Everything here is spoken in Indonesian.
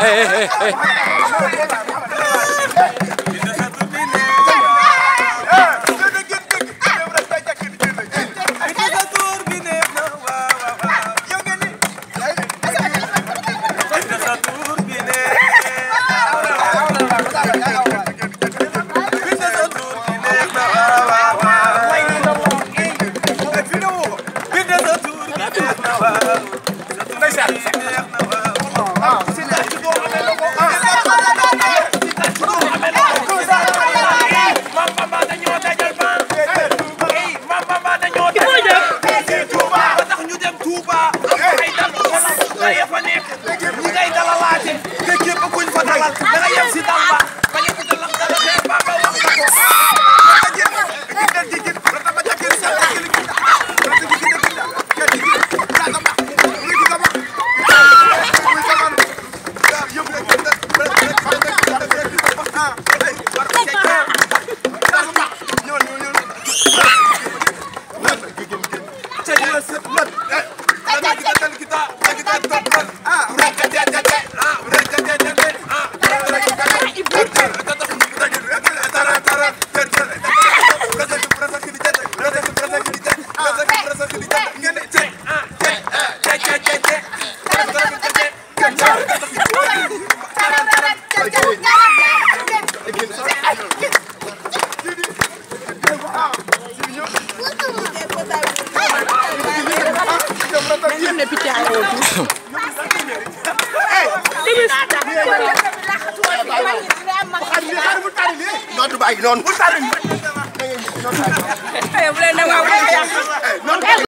é, é. Wow. Touba am ay. non